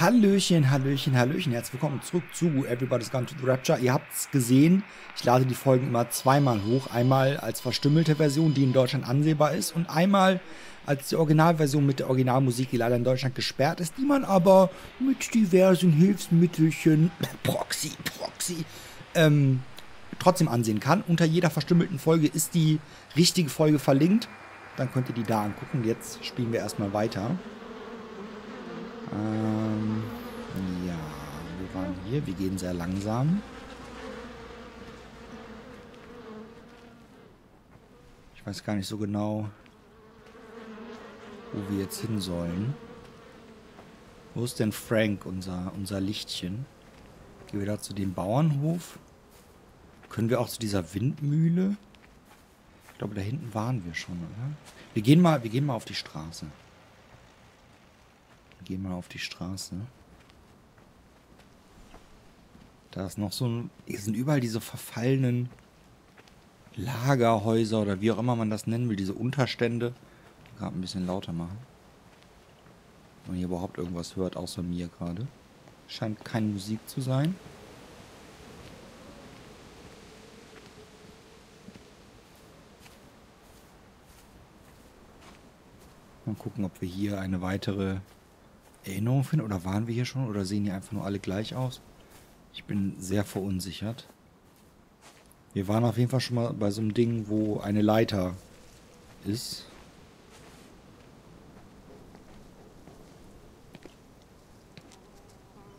Hallöchen, Hallöchen, Hallöchen. Herzlich willkommen zurück zu Everybody's Gone to the Rapture. Ihr habt es gesehen, ich lade die Folgen immer zweimal hoch. Einmal als verstümmelte Version, die in Deutschland ansehbar ist, und einmal als die Originalversion mit der Originalmusik, die leider in Deutschland gesperrt ist, die man aber mit diversen Hilfsmittelchen, Proxy, Proxy, ähm, trotzdem ansehen kann. Unter jeder verstümmelten Folge ist die richtige Folge verlinkt. Dann könnt ihr die da angucken. Jetzt spielen wir erstmal weiter. Ähm, ja, wir waren hier. Wir gehen sehr langsam. Ich weiß gar nicht so genau, wo wir jetzt hin sollen. Wo ist denn Frank, unser, unser Lichtchen? Gehen wir da zu dem Bauernhof? Können wir auch zu dieser Windmühle? Ich glaube, da hinten waren wir schon, oder? Wir gehen mal, wir gehen mal auf die Straße. Geh mal auf die Straße. Da ist noch so ein. Hier sind überall diese verfallenen Lagerhäuser oder wie auch immer man das nennen will, diese Unterstände. Gerade ein bisschen lauter machen. Wenn man hier überhaupt irgendwas hört, außer mir gerade. Scheint keine Musik zu sein. Mal gucken, ob wir hier eine weitere Erinnerung finden? Oder waren wir hier schon? Oder sehen die einfach nur alle gleich aus? Ich bin sehr verunsichert. Wir waren auf jeden Fall schon mal bei so einem Ding, wo eine Leiter ist.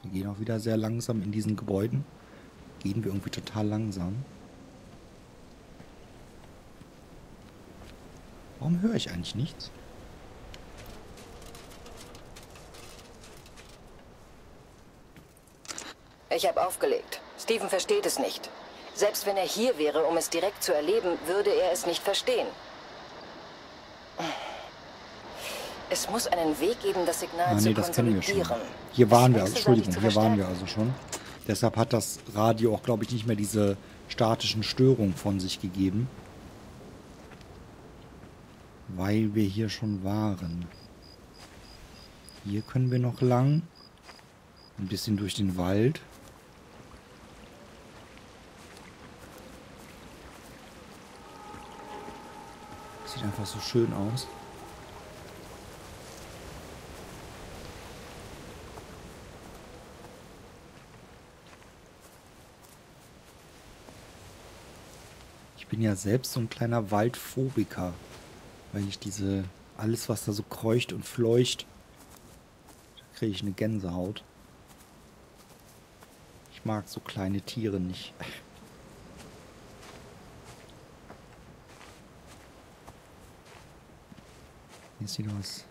Wir gehen auch wieder sehr langsam in diesen Gebäuden. Gehen wir irgendwie total langsam. Warum höre ich eigentlich nichts? Ich habe aufgelegt. Steven versteht es nicht. Selbst wenn er hier wäre, um es direkt zu erleben, würde er es nicht verstehen. Es muss einen Weg geben, das Signal ah, nee, zu schon. Hier waren wir, also, Entschuldigung, hier waren wir also schon. Deshalb hat das Radio auch, glaube ich, nicht mehr diese statischen Störungen von sich gegeben. Weil wir hier schon waren. Hier können wir noch lang. Ein bisschen durch den Wald. Sieht einfach so schön aus. Ich bin ja selbst so ein kleiner Waldphobiker, weil ich diese, alles was da so kreucht und fleucht, da kriege ich eine Gänsehaut. Ich mag so kleine Tiere nicht. Hier ist wieder was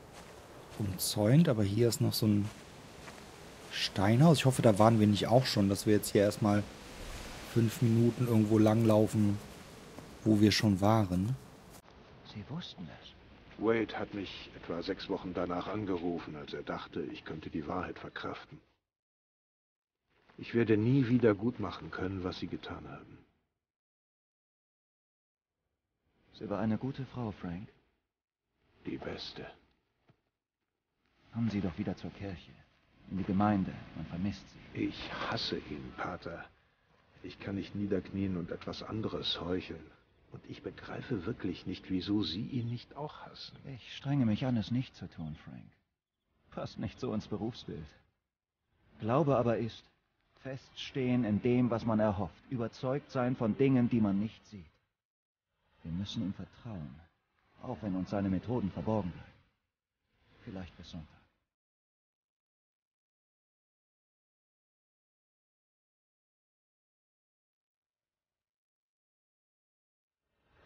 umzäunt, aber hier ist noch so ein Steinhaus. Ich hoffe, da waren wir nicht auch schon, dass wir jetzt hier erstmal fünf Minuten irgendwo langlaufen, wo wir schon waren. Sie wussten es. Wade hat mich etwa sechs Wochen danach angerufen, als er dachte, ich könnte die Wahrheit verkraften. Ich werde nie wieder gut machen können, was Sie getan haben. Sie war eine gute Frau, Frank die Beste. Kommen Sie doch wieder zur Kirche, in die Gemeinde. Man vermisst Sie. Ich hasse ihn, Pater. Ich kann nicht niederknien und etwas anderes heucheln. Und ich begreife wirklich nicht, wieso Sie ihn nicht auch hassen. Ich strenge mich an, es nicht zu tun, Frank. Passt nicht so ins Berufsbild. Glaube aber ist, feststehen in dem, was man erhofft, überzeugt sein von Dingen, die man nicht sieht. Wir müssen ihm vertrauen, auch wenn uns seine Methoden verborgen bleiben. Vielleicht bis Sonntag.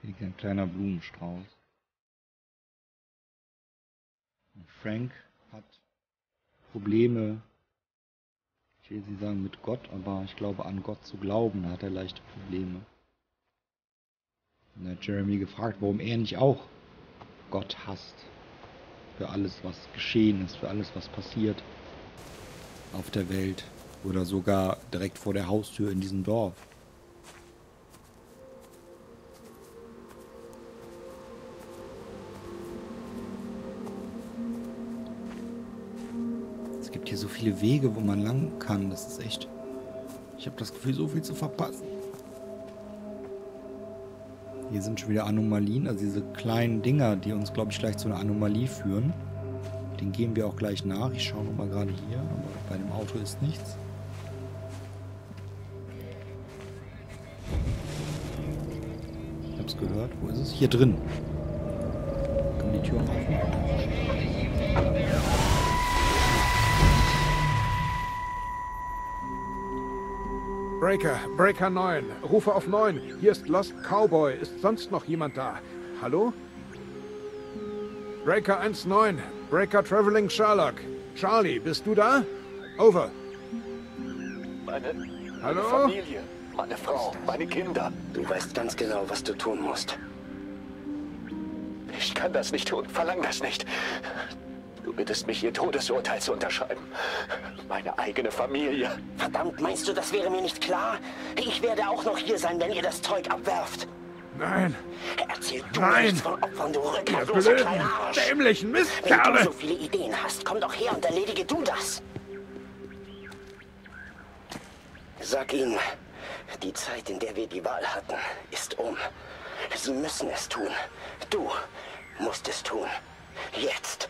Hier ein kleiner Blumenstrauß. Und Frank hat Probleme, ich will sie sagen mit Gott, aber ich glaube an Gott zu glauben, hat er leichte Probleme. Und er hat Jeremy gefragt, warum er nicht auch Gott hasst. Für alles, was geschehen ist, für alles, was passiert auf der Welt oder sogar direkt vor der Haustür in diesem Dorf. Es gibt hier so viele Wege, wo man lang kann. Das ist echt... Ich habe das Gefühl, so viel zu verpassen. Hier sind schon wieder Anomalien, also diese kleinen Dinger, die uns, glaube ich, gleich zu einer Anomalie führen. Den gehen wir auch gleich nach. Ich schaue nochmal gerade hier, aber bei dem Auto ist nichts. Ich habe es gehört. Wo ist es? Hier drin. Kann die Tür aufmachen? Breaker, Breaker 9. Rufe auf 9. Hier ist Lost Cowboy. Ist sonst noch jemand da? Hallo? Breaker 1-9. Breaker Traveling Sherlock. Charlie, bist du da? Over. Meine, Hallo? meine Familie, meine Frau, meine Kinder. Du weißt ganz genau, was du tun musst. Ich kann das nicht tun. Verlang das nicht. Du bittest mich, ihr Todesurteil zu unterschreiben. Meine eigene Familie. Verdammt, meinst du, das wäre mir nicht klar? Ich werde auch noch hier sein, wenn ihr das Zeug abwerft. Nein. Erzähl du Nein. nichts von Opfern, du rückhaltloser kleiner Arsch. dämlichen Wenn du Mistkerle. so viele Ideen hast, komm doch her und erledige du das. Sag ihnen, die Zeit, in der wir die Wahl hatten, ist um. Sie müssen es tun. Du musst es tun. Jetzt.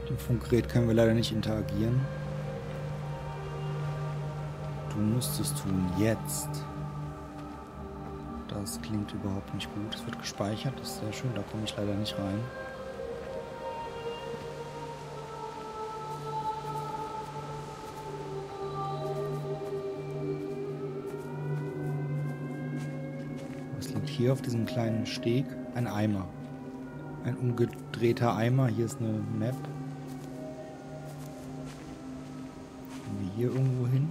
Mit dem Funkgerät können wir leider nicht interagieren. Du musst es tun, jetzt. Das klingt überhaupt nicht gut. Es wird gespeichert, das ist sehr schön, da komme ich leider nicht rein. Was liegt hier auf diesem kleinen Steg? Ein Eimer. Ein umgedrehter Eimer. Hier ist eine Map. Gehen wir hier irgendwo hin?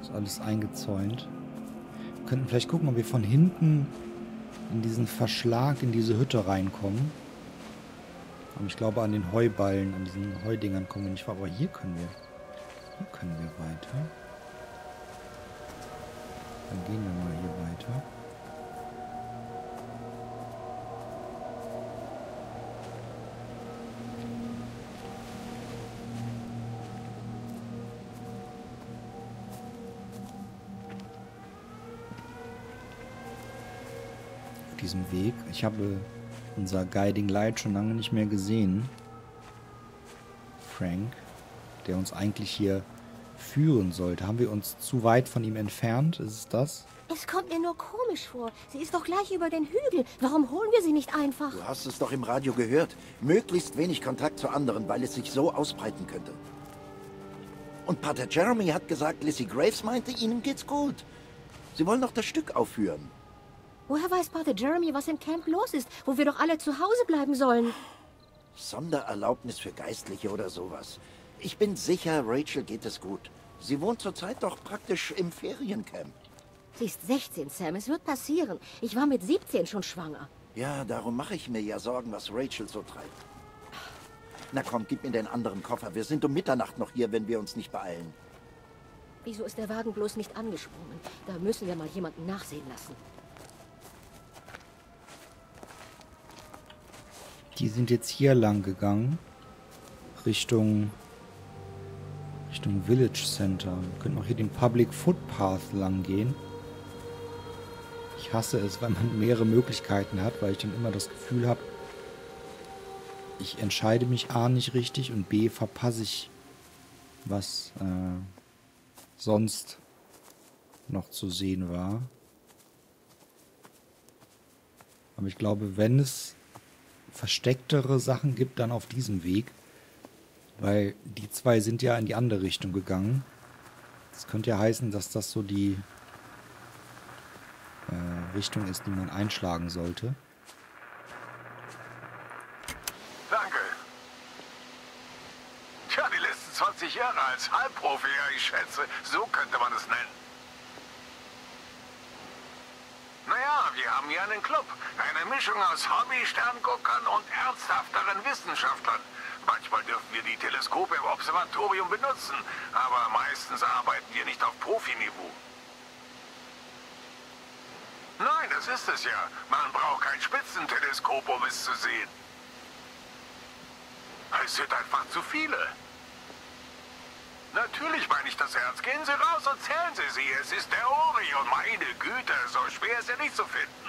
Ist alles eingezäunt. Wir könnten vielleicht gucken, ob wir von hinten in diesen Verschlag, in diese Hütte reinkommen. Aber ich glaube, an den Heuballen, an diesen Heudingern kommen wir nicht vor. Aber hier können wir. Hier können wir weiter. Dann gehen wir mal hier weiter. Diesem Weg. Ich habe unser Guiding Light schon lange nicht mehr gesehen. Frank, der uns eigentlich hier führen sollte. Haben wir uns zu weit von ihm entfernt? Ist es das? Es kommt mir nur komisch vor. Sie ist doch gleich über den Hügel. Warum holen wir sie nicht einfach? Du hast es doch im Radio gehört. Möglichst wenig Kontakt zu anderen, weil es sich so ausbreiten könnte. Und Pater Jeremy hat gesagt, Lizzie Graves meinte, ihnen geht's gut. Sie wollen noch das Stück aufführen. Woher weiß Pater Jeremy, was im Camp los ist, wo wir doch alle zu Hause bleiben sollen? Sondererlaubnis für Geistliche oder sowas. Ich bin sicher, Rachel geht es gut. Sie wohnt zurzeit doch praktisch im Feriencamp. Sie ist 16, Sam. Es wird passieren. Ich war mit 17 schon schwanger. Ja, darum mache ich mir ja Sorgen, was Rachel so treibt. Na komm, gib mir den anderen Koffer. Wir sind um Mitternacht noch hier, wenn wir uns nicht beeilen. Wieso ist der Wagen bloß nicht angesprungen? Da müssen wir mal jemanden nachsehen lassen. Die sind jetzt hier lang gegangen. Richtung. Richtung Village Center. Wir könnten auch hier den Public Footpath lang gehen. Ich hasse es, wenn man mehrere Möglichkeiten hat, weil ich dann immer das Gefühl habe, ich entscheide mich A nicht richtig und B verpasse ich, was äh, sonst noch zu sehen war. Aber ich glaube, wenn es verstecktere Sachen gibt, dann auf diesem Weg. Weil die zwei sind ja in die andere Richtung gegangen. Das könnte ja heißen, dass das so die äh, Richtung ist, die man einschlagen sollte. Danke. Tja, die letzten 20 Jahre als Halbprofi, ja, ich schätze. So könnte man es nennen. Naja, wir haben hier einen Club. Eine Mischung aus Hobby-Sternguckern und ernsthafteren Wissenschaftlern. Manchmal dürfen wir die Teleskope im Observatorium benutzen, aber meistens arbeiten wir nicht auf Profiniveau. Das ist es ja. Man braucht kein Spitzenteleskop, um es zu sehen. Es sind einfach zu viele. Natürlich meine ich das Herz. Gehen Sie raus und zählen Sie sie. Es ist der Orion. Meine Güte, so schwer ist er nicht zu finden.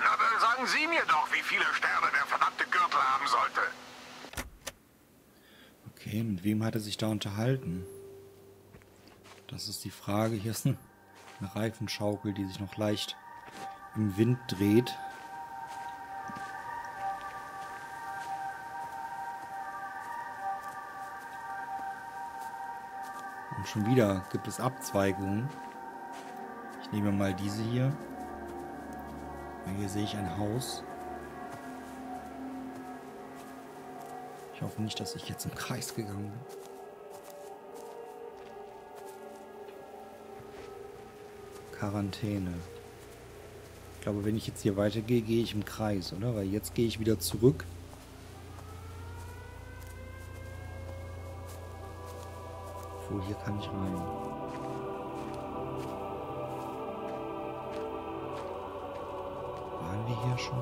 Dann sagen Sie mir doch, wie viele Sterne der verdammte Gürtel haben sollte. Okay, mit wem hat er sich da unterhalten? Das ist die Frage. Hier ist eine Reifenschaukel, die sich noch leicht im Wind dreht. Und schon wieder gibt es Abzweigungen. Ich nehme mal diese hier. Hier sehe ich ein Haus. Ich hoffe nicht, dass ich jetzt im Kreis gegangen bin. Quarantäne. Ich glaube, wenn ich jetzt hier weitergehe, gehe ich im Kreis, oder? Weil jetzt gehe ich wieder zurück. Obwohl, hier kann ich rein. Schon?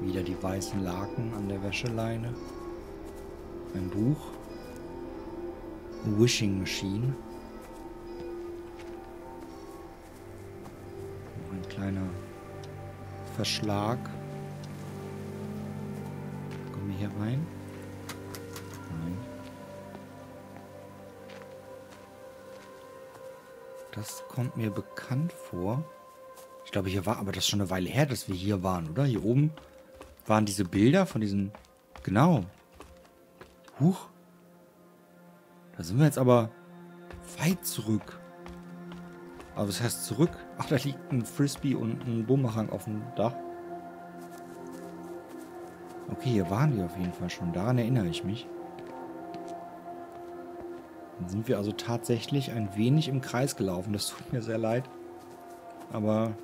Wieder die weißen Laken an der Wäscheleine. Ein Buch. Wishing Machine. Kleiner Verschlag. Kommen wir hier rein? Nein. Das kommt mir bekannt vor. Ich glaube, hier war, aber das schon eine Weile her, dass wir hier waren, oder? Hier oben waren diese Bilder von diesen... Genau. Huch. Da sind wir jetzt aber weit zurück. Aber was heißt zurück? Ach, da liegt ein Frisbee und ein Bumerang auf dem Dach. Okay, hier waren wir auf jeden Fall schon. Daran erinnere ich mich. Dann sind wir also tatsächlich ein wenig im Kreis gelaufen. Das tut mir sehr leid. Aber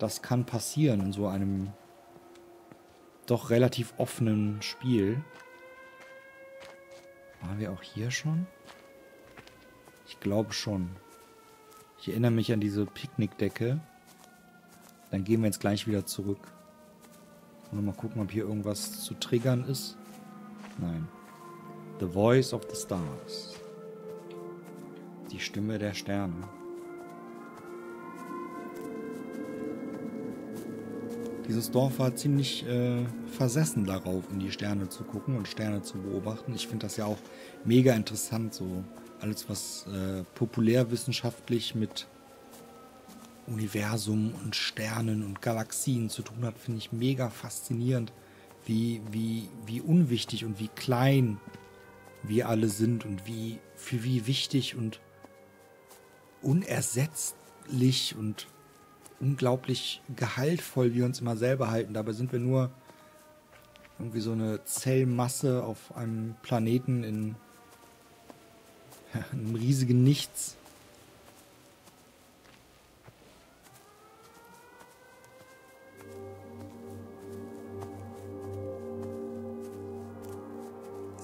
das kann passieren in so einem doch relativ offenen Spiel. Waren wir auch hier schon? Ich glaube schon. Ich erinnere mich an diese Picknickdecke. Dann gehen wir jetzt gleich wieder zurück. Und mal gucken, ob hier irgendwas zu triggern ist. Nein. The Voice of the Stars. Die Stimme der Sterne. Dieses Dorf war ziemlich äh, versessen darauf, in die Sterne zu gucken und Sterne zu beobachten. Ich finde das ja auch mega interessant, so alles, was äh, populärwissenschaftlich mit Universum und Sternen und Galaxien zu tun hat, finde ich mega faszinierend, wie, wie, wie unwichtig und wie klein wir alle sind und wie, für wie wichtig und unersetzlich und unglaublich gehaltvoll wir uns immer selber halten. Dabei sind wir nur irgendwie so eine Zellmasse auf einem Planeten in ja, einem riesigen Nichts.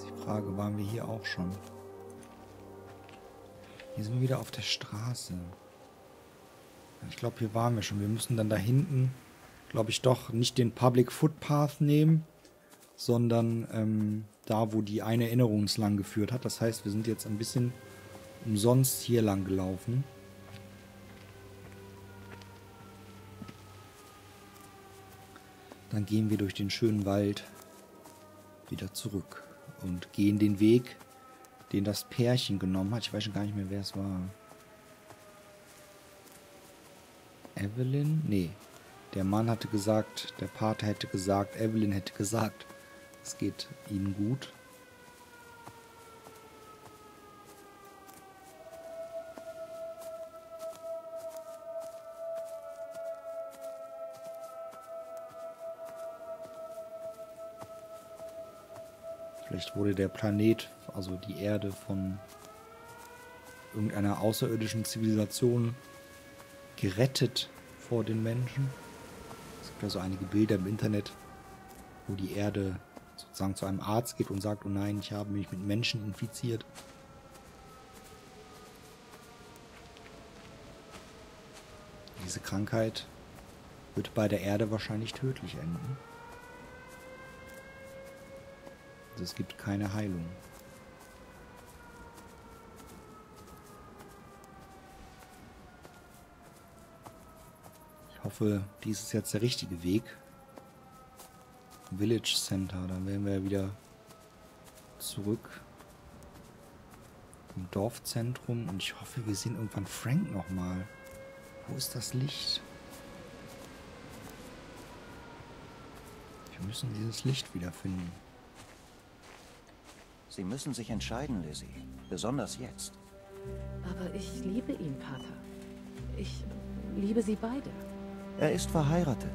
Die Frage, waren wir hier auch schon? Hier sind wir wieder auf der Straße. Ich glaube, hier waren wir schon. Wir müssen dann da hinten, glaube ich, doch nicht den Public Footpath nehmen, sondern ähm, da, wo die eine Erinnerung lang geführt hat. Das heißt, wir sind jetzt ein bisschen umsonst hier lang gelaufen. Dann gehen wir durch den schönen Wald wieder zurück und gehen den Weg, den das Pärchen genommen hat. Ich weiß schon gar nicht mehr, wer es war. Evelyn? Nee. Der Mann hatte gesagt, der Pater hätte gesagt, Evelyn hätte gesagt, es geht ihnen gut. Vielleicht wurde der Planet, also die Erde, von irgendeiner außerirdischen Zivilisation gerettet vor den Menschen. Es gibt ja so einige Bilder im Internet, wo die Erde sozusagen zu einem Arzt geht und sagt, oh nein, ich habe mich mit Menschen infiziert. Diese Krankheit wird bei der Erde wahrscheinlich tödlich enden. Also es gibt keine Heilung. Hoffe, dies ist jetzt der richtige Weg. Village Center, dann wären wir wieder zurück im Dorfzentrum und ich hoffe, wir sehen irgendwann Frank nochmal. Wo ist das Licht? Wir müssen dieses Licht wiederfinden. Sie müssen sich entscheiden, Lizzie. Besonders jetzt. Aber ich liebe ihn, Pater. Ich liebe sie beide. Er ist verheiratet.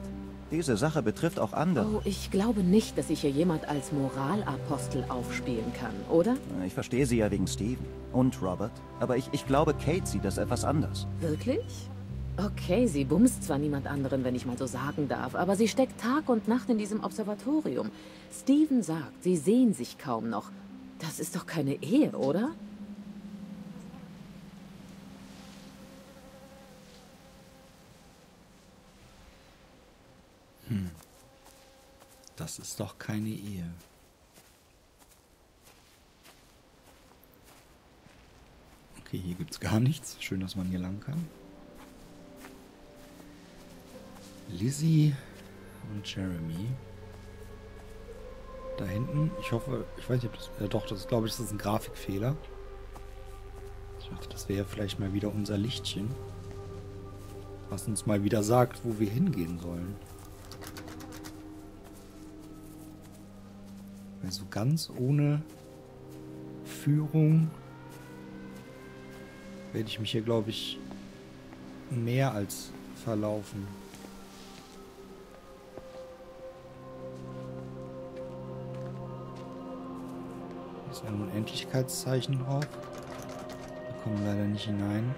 Diese Sache betrifft auch andere. Oh, ich glaube nicht, dass sich hier jemand als Moralapostel aufspielen kann, oder? Ich verstehe sie ja wegen Steven und Robert. Aber ich, ich glaube, Kate sieht das etwas anders. Wirklich? Okay, sie bumst zwar niemand anderen, wenn ich mal so sagen darf, aber sie steckt Tag und Nacht in diesem Observatorium. Steven sagt, sie sehen sich kaum noch. Das ist doch keine Ehe, oder? Das ist doch keine Ehe. Okay, hier gibt's gar nichts. Schön, dass man hier lang kann. Lizzie und Jeremy. Da hinten, ich hoffe, ich weiß nicht, ob das, ja doch, das glaube ich, das ist ein Grafikfehler. Ich dachte, das wäre vielleicht mal wieder unser Lichtchen. Was uns mal wieder sagt, wo wir hingehen sollen. Also ganz ohne Führung werde ich mich hier, glaube ich, mehr als verlaufen. Hier ist ein Unendlichkeitszeichen drauf. Wir kommen leider nicht hinein.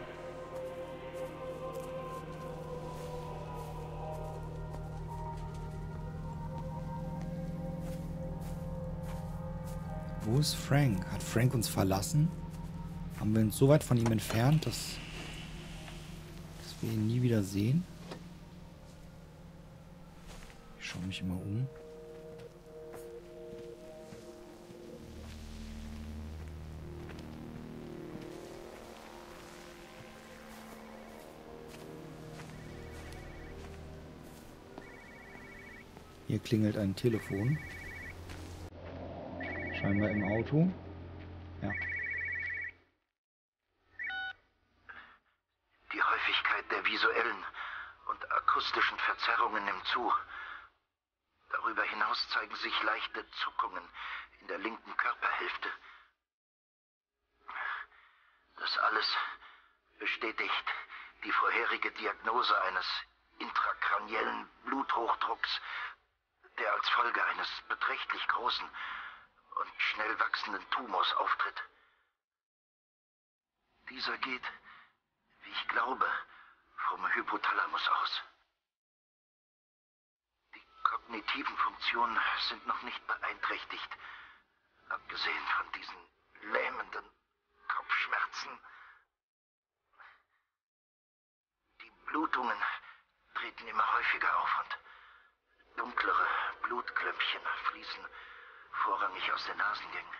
Wo ist Frank? Hat Frank uns verlassen? Haben wir uns so weit von ihm entfernt, dass, dass wir ihn nie wieder sehen? Ich schaue mich immer um. Hier klingelt ein Telefon. Scheinbar im Auto. Ja. Die Häufigkeit der visuellen und akustischen Verzerrungen nimmt zu. Darüber hinaus zeigen sich leichte Zuckungen in der linken Körperhälfte. Das alles bestätigt die vorherige Diagnose eines intrakraniellen Bluthochdrucks, der als Folge eines beträchtlich großen und schnell wachsenden Tumors auftritt. Dieser geht, wie ich glaube, vom Hypothalamus aus. Die kognitiven Funktionen sind noch nicht beeinträchtigt, abgesehen von diesen lähmenden Kopfschmerzen. Die Blutungen treten immer häufiger auf und dunklere Blutklömpchen fließen vorrangig aus den Nasengängen.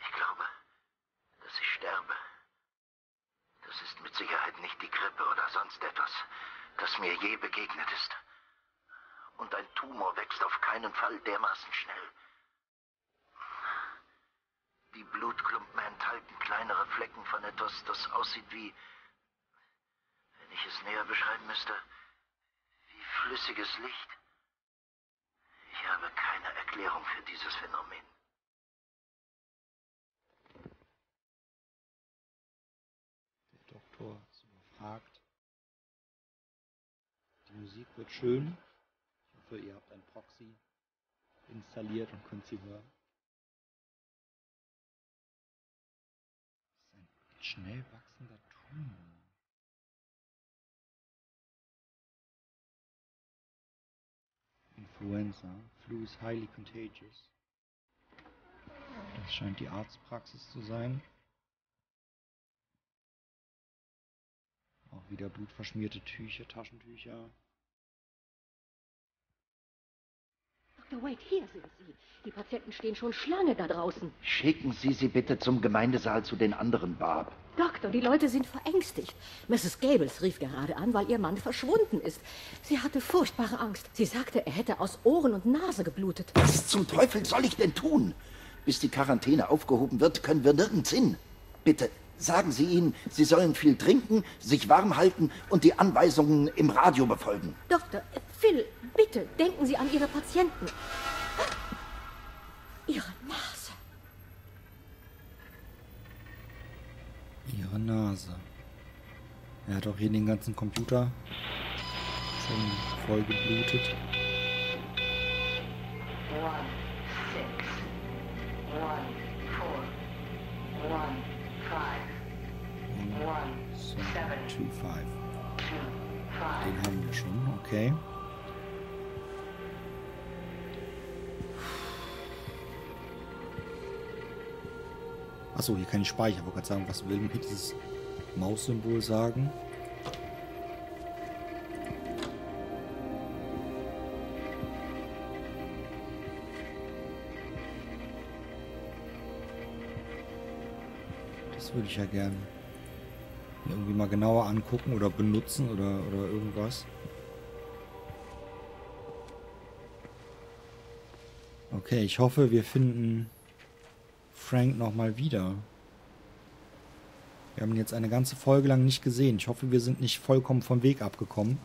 Ich glaube, dass ich sterbe. Das ist mit Sicherheit nicht die Grippe oder sonst etwas, das mir je begegnet ist. Und ein Tumor wächst auf keinen Fall dermaßen schnell. Die Blutklumpen enthalten kleinere Flecken von etwas, das aussieht wie, wenn ich es näher beschreiben müsste, wie flüssiges Licht. Ich habe keine Erklärung für dieses Phänomen. Der Doktor ist überfragt. Die Musik wird schön. Ich hoffe, ihr habt ein Proxy installiert und könnt sie hören. Schnell wachsender Tumor. Influenza. Flu is highly contagious. Das scheint die Arztpraxis zu sein. Auch wieder blutverschmierte Tücher, Taschentücher. Dr. Wade, hier sind Sie. Die Patienten stehen schon Schlange da draußen. Schicken Sie sie bitte zum Gemeindesaal zu den anderen, Barb. Doktor, die Leute sind verängstigt. Mrs. Gables rief gerade an, weil ihr Mann verschwunden ist. Sie hatte furchtbare Angst. Sie sagte, er hätte aus Ohren und Nase geblutet. Was zum Teufel soll ich denn tun? Bis die Quarantäne aufgehoben wird, können wir nirgends hin. Bitte, sagen Sie ihnen, sie sollen viel trinken, sich warm halten und die Anweisungen im Radio befolgen. Doktor, Phil, bitte, denken Sie an Ihre Patienten. Ihre Nase. Ihre Nase. Er hat auch hier den ganzen Computer schon voll geblutet. One, six, one, four, one, five, one, seven, Two, five. two, five. Den haben wir schon, okay. Achso, hier kann ich speichern. Ich wollte gerade sagen, was will mir dieses Maussymbol sagen? Das würde ich ja gern mir irgendwie mal genauer angucken oder benutzen oder, oder irgendwas. Okay, ich hoffe, wir finden Frank nochmal wieder. Wir haben ihn jetzt eine ganze Folge lang nicht gesehen. Ich hoffe, wir sind nicht vollkommen vom Weg abgekommen.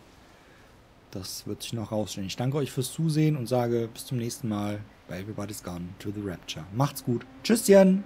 Das wird sich noch rausstellen. Ich danke euch fürs Zusehen und sage bis zum nächsten Mal bei Everybody's Gone to the Rapture. Macht's gut. Tschüsschen!